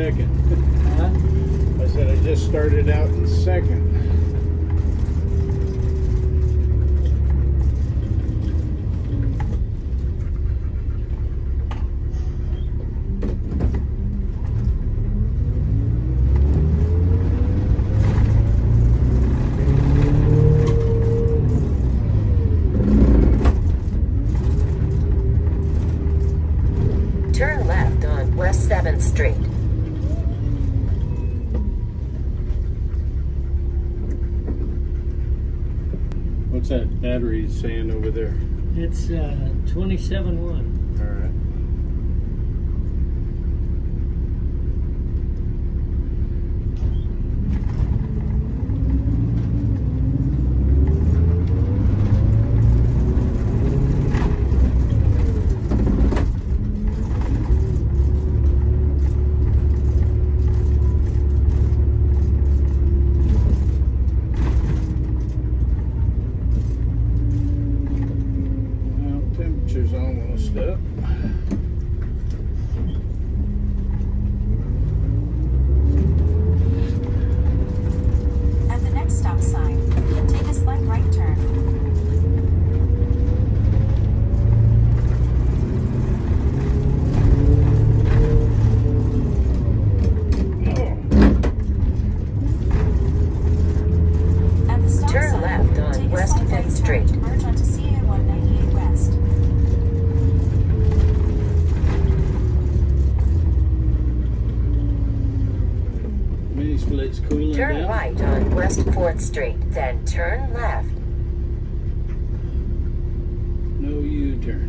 second. Huh? I said I just started out in second. Saying over there? It's uh, 27.1. All right. Well, temperature's almost up. At the next stop sign, take a slight right turn. At the stop Turn sign, left on take a West slight right Fifth turn Street. to merge onto CA 198 West. Mini split's cooling Turn down. right on West 4th Street, then turn left. No U-turn.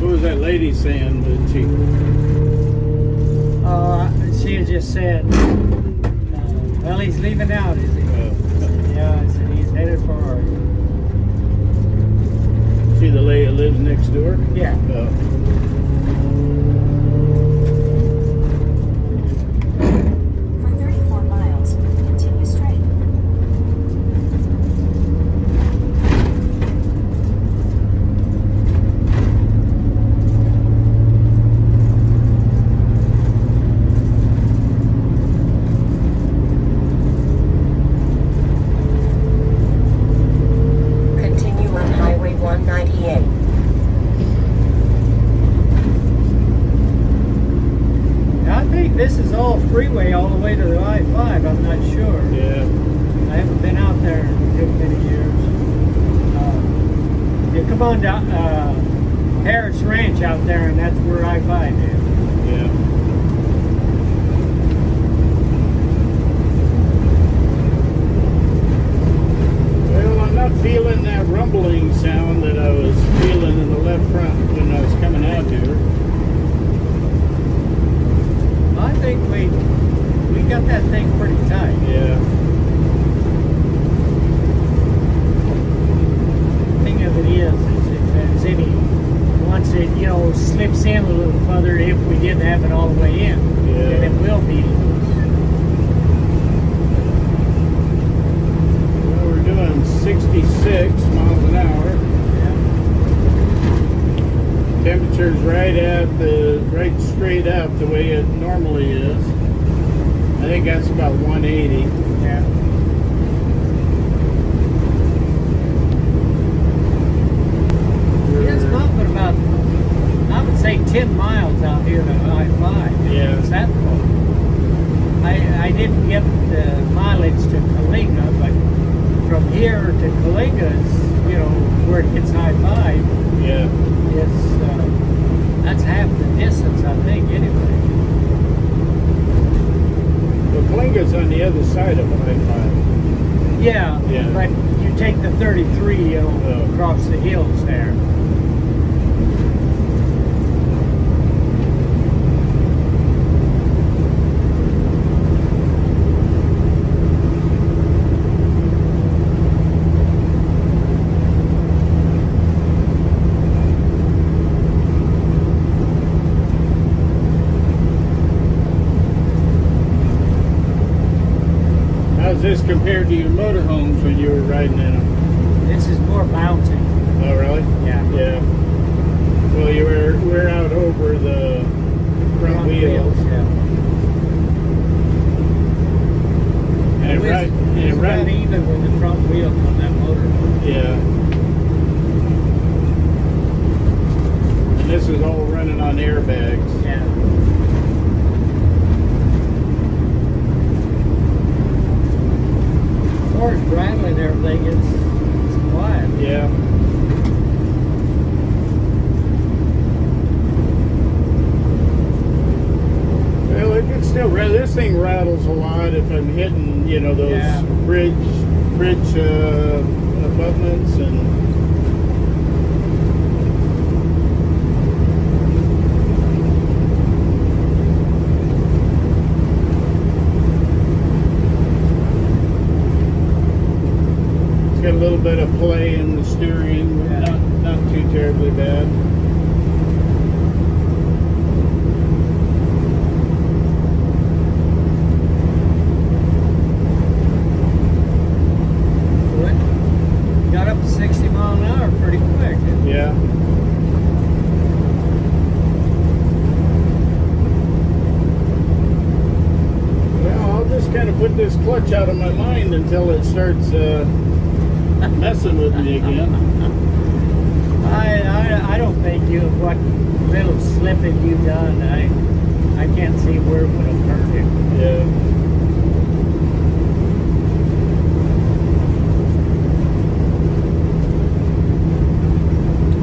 What was that lady saying that she? Uh, she had just said, uh, well, he's leaving out, is he? Uh, Yeah, I said he's headed for, see the lady that lives next door? yeah. Uh, 10 miles out here to I-5. Yeah. It's that close. I, I didn't get the mileage to Coalinga, but from here to Coalinga's, you know, where it hits I-5, Yeah. it's, uh, that's half the distance, I think, anyway. Well, Coalinga's on the other side of I-5. Yeah, Yeah. but you take the 33, you know, Oh. across the hills there. How's this compared to your motorhomes when you were riding in them? This is more bouncy. Oh, really? Yeah. Yeah. Well, you were we're out over the front, wheels. Yeah. And It was, right, it and was about right, even with the front wheel on that motor. yeah. And this is all running on airbags. Yeah. As far as rattling everything, it's quiet. Yeah. Well, it can still ra- this thing rattles a lot if I'm hitting, you know, those Yeah. bridge bridge uh, abutments and it's got a little bit of play in the steering, Yeah. not not too terribly bad. Went, got up to 60 mile an hour pretty quick. Yeah. Well, I'll just kind of put this clutch out of my mind until it starts uh, messing with me again. I, I I don't think you what little slipping you've done. I I can't see where it would have hurt you. Yeah.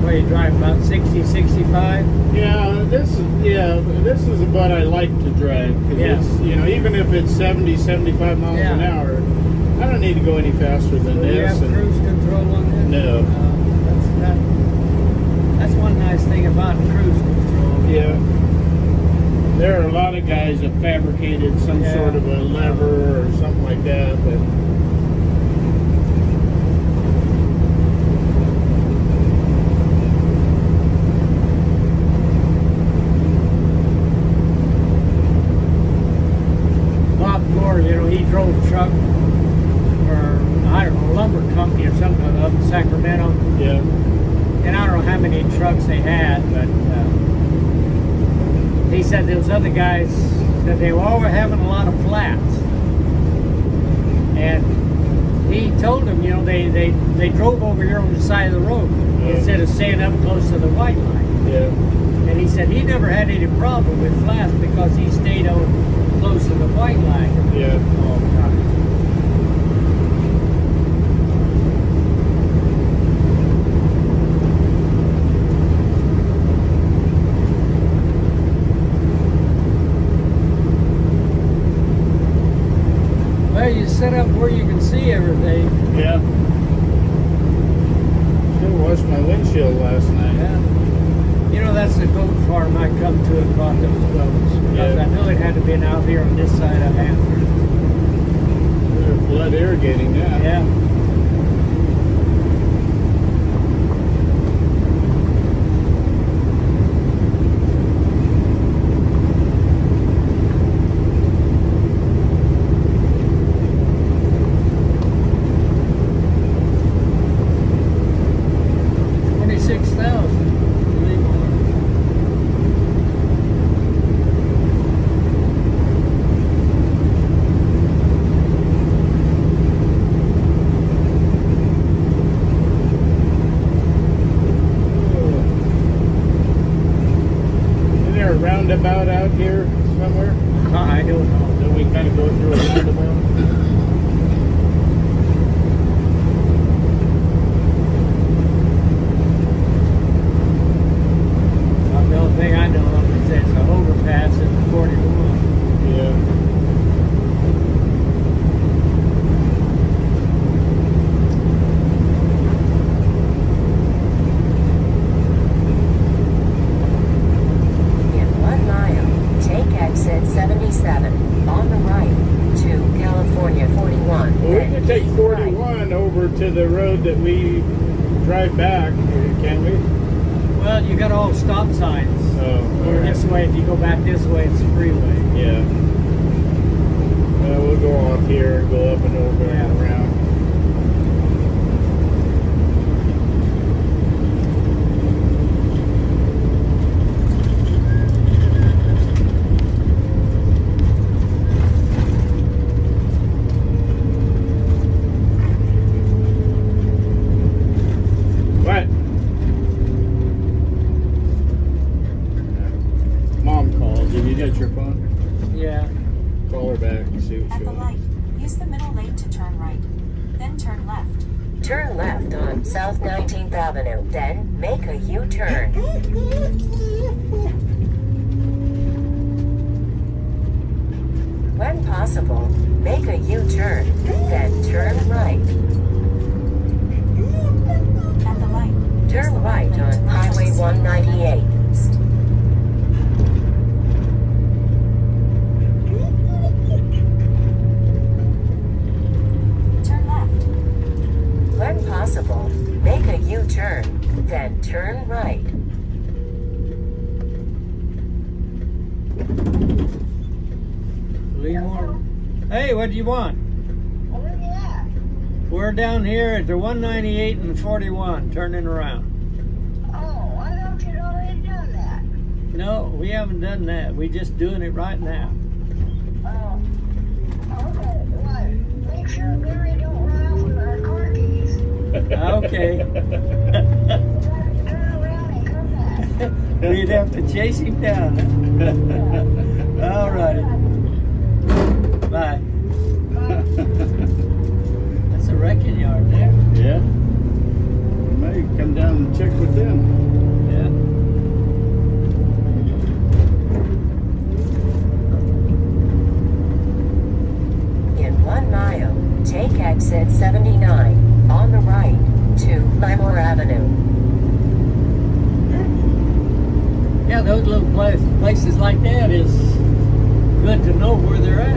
Where you drive about 60, 65. Yeah, this is yeah, this is what I like to drive. 'cause Yeah. it's, you know, even if it's 70, 75 miles an Yeah. hour, I don't need to go any faster than Do you this. have cruise control on this? No. Uh, that's that, That's one nice thing about cruise control. Yeah. There are a lot of guys that fabricated some Yeah. sort of a lever or something like that. But Bob Gore, you know, he drove a truck for I don't know lumber company or something up in Sacramento. yeah, and I don't know how many trucks they had, but uh, he said those other guys said they were all having a lot of flats, and he told them, you know, they they they drove over here on the side of the road Yeah. instead of staying up close to the white line. yeah, And he said he never had any problem with flats because he stayed on close to the white line yeah. You set up where you can see everything. Yeah. Should have washed my windshield last night. Yeah. You know, that's the goat farm I come to and bought those goats. Because Yeah. I knew it had to been out here on this side of Hanford. They're flood irrigating now. Yeah. Twenty-six thousand. Isn't there a roundabout out here somewhere? I don't know. That we kind of go through a roundabout? Uh, The only thing I know of is it's a overpass at forty-one. Yeah. In one mile, take exit 77 on the right to California 41. Well, we then can take keep 41 over to the road that we drive back, can we? Well, you got all stop signs. Oh, Or this way, if you go back this way, it's a freeway. here at the 198 and 41, turning around. Oh, I thought you'd already done that. No, we haven't done that. We're just doing it right now. Oh, okay. Well, make sure Gary don't run off with our car keys. okay. We'd have to chase him down. All righty. Bye wrecking yard there. Yeah. Hey, come down and check with them. Take exit 79 on the right to Lemoore Avenue. Yeah, those little places like that is good to know where they're at.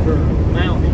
Jumper Mountain.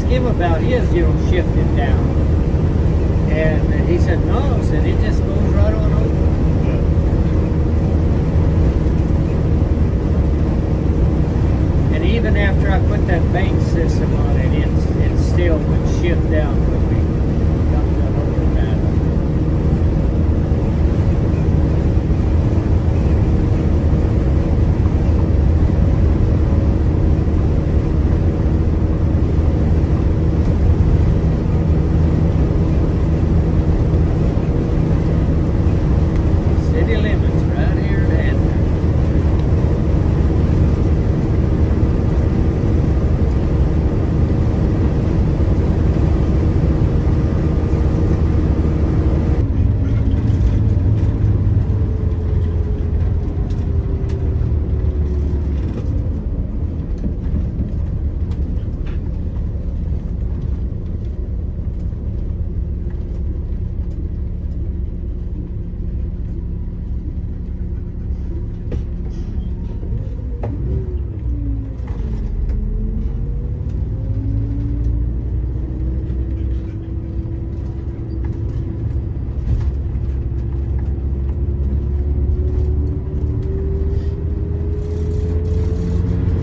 Asked him about his, you know, shifting down. And he said, no, said it just goes right on over. And even after I put that bank system on it, it's it still would shift down when we dumped that over that. City limits right here in Andrew.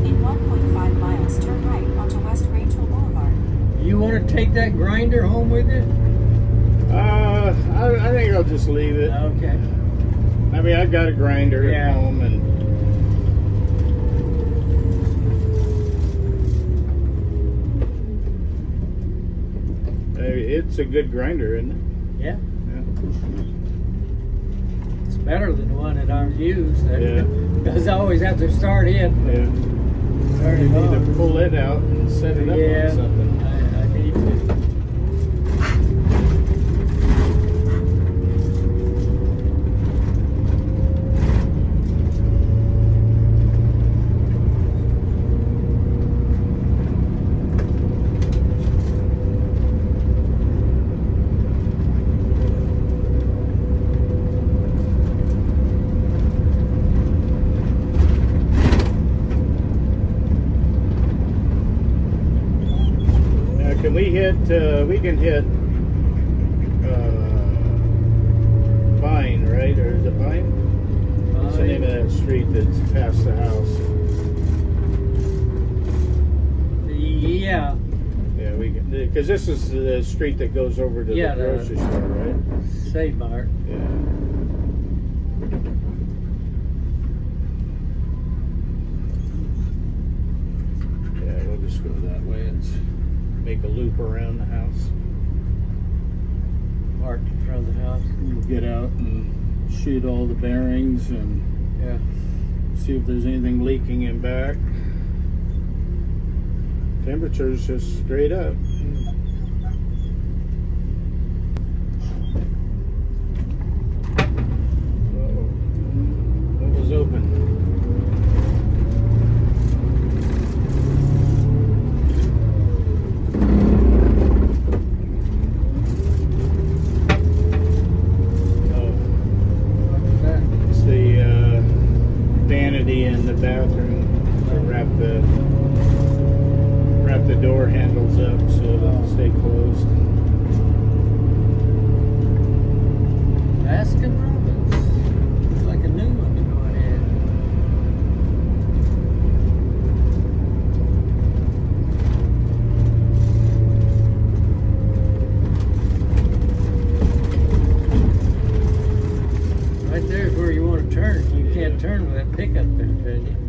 In 1.5 miles, turn right onto West Grangeville Boulevard. You want to grinder home with you? Uh, I, I think I'll just leave it. Okay. I mean, I've got a grinder Yeah. at home, and it's a good grinder, isn't it? Yeah. Yeah. It's better than the one that I used. Yeah. Because I always have to start it. Yeah. You need to pull it out and set it up Yeah. on something. I, I need to. Now, can we hit? Uh, we can hit uh, Vine, right? Or is it Vine? What's the name of that street that's past the house? Yeah. Yeah, we can because this is the street that goes over to Yeah, the grocery store, right? Say, Mark. Yeah. Yeah, we'll just go that way and s- make a loop around the house. Mark in front of the house. We'll get out and shoot all the bearings and Yeah. see if there's anything leaking in back. Temperature's just straight up. Uh-oh. What was open? Oh. What's that? It's the uh, vanity in the bathroom to wrap the wrap the door handles up so it'll stay closed. Baskin Robbins. Looks like a new one going in. Right there's where you want to turn. You can't Yeah. Turn with